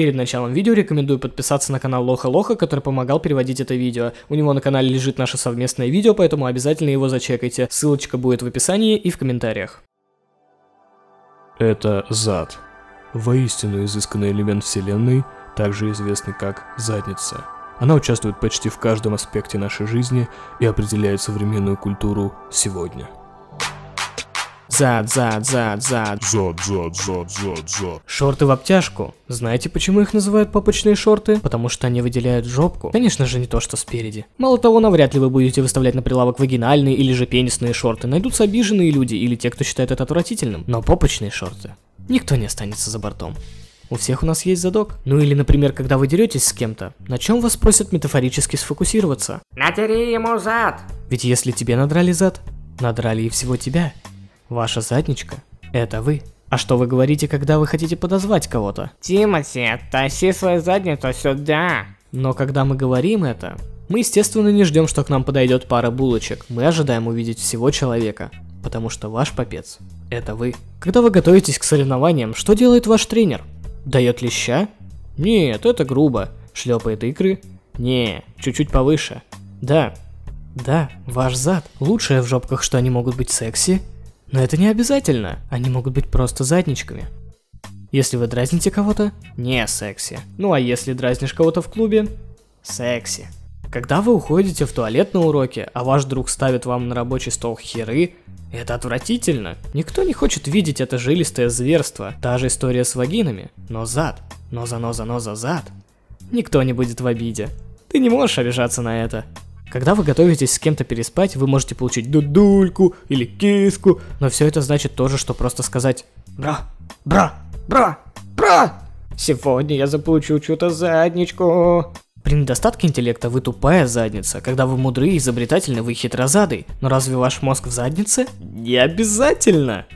Перед началом видео рекомендую подписаться на канал Лоха Лоха, который помогал переводить это видео. У него на канале лежит наше совместное видео, поэтому обязательно его зачекайте. Ссылочка будет в описании и в комментариях. Это зад. Воистину изысканный элемент вселенной, также известный как задница. Она участвует почти в каждом аспекте нашей жизни и определяет современную культуру сегодня. Зад, зад, зад, зад. Зад, зад, зад, зад, зад. Шорты в обтяжку. Знаете, почему их называют попочные шорты? Потому что они выделяют жопку. Конечно же, не то, что спереди. Мало того, навряд ли вы будете выставлять на прилавок вагинальные или же пенисные шорты. Найдутся обиженные люди или те, кто считает это отвратительным. Но попочные шорты. Никто не останется за бортом. У всех у нас есть задок. Ну или, например, когда вы деретесь с кем-то, на чем вас просят метафорически сфокусироваться? Натери ему зад. Ведь если тебе надрали зад, надрали и всего тебя. Ваша задничка – это вы. А что вы говорите, когда вы хотите подозвать кого-то? Тимати, тащи свою задницу сюда. Но когда мы говорим это, мы, естественно, не ждем, что к нам подойдет пара булочек. Мы ожидаем увидеть всего человека. Потому что ваш попец – это вы. Когда вы готовитесь к соревнованиям, что делает ваш тренер? Дает леща? Нет, это грубо. Шлепает икры? Не, чуть-чуть повыше. Да, да, ваш зад. Лучшее в жопках, что они могут быть секси, но это не обязательно, они могут быть просто задничками. Если вы дразните кого-то, не секси. Ну а если дразнишь кого-то в клубе, секси. Когда вы уходите в туалет на уроке, а ваш друг ставит вам на рабочий стол херы, это отвратительно. Никто не хочет видеть это жилистое зверство. Та же история с вагинами. Но зад. Ноза, ноза, ноза, зад. Никто не будет в обиде. Ты не можешь обижаться на это. Когда вы готовитесь с кем-то переспать, вы можете получить дудульку или киску, но все это значит то же, что просто сказать «Бра, бра, бра, бра!» Сегодня я заполучу что-то задничку. При недостатке интеллекта вы тупая задница. Когда вы мудры и изобретательны, вы хитрозадый. Но разве ваш мозг в заднице? Не обязательно.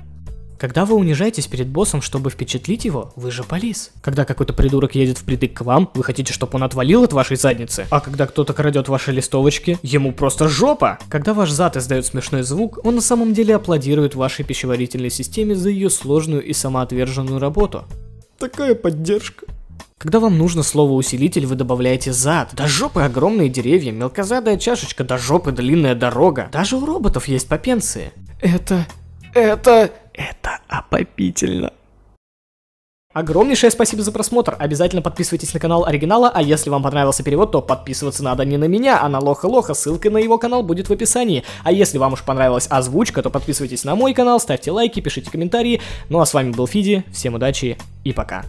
Когда вы унижаетесь перед боссом, чтобы впечатлить его, вы же полис. Когда какой-то придурок едет впритык к вам, вы хотите, чтобы он отвалил от вашей задницы. А когда кто-то крадет ваши листовочки, ему просто жопа. Когда ваш зад издает смешной звук, он на самом деле аплодирует вашей пищеварительной системе за ее сложную и самоотверженную работу. Такая поддержка. Когда вам нужно слово усилитель, вы добавляете зад. До жопы огромные деревья, мелкозадая чашечка, до жопы длинная дорога. Даже у роботов есть попенции. Это... это... Это опопительно. Огромнейшее спасибо за просмотр. Обязательно подписывайтесь на канал оригинала, а если вам понравился перевод, то подписываться надо не на меня, а на Лоха Лоха. Ссылка на его канал будет в описании. А если вам уж понравилась озвучка, то подписывайтесь на мой канал, ставьте лайки, пишите комментарии. Ну а с вами был Фиди, всем удачи и пока.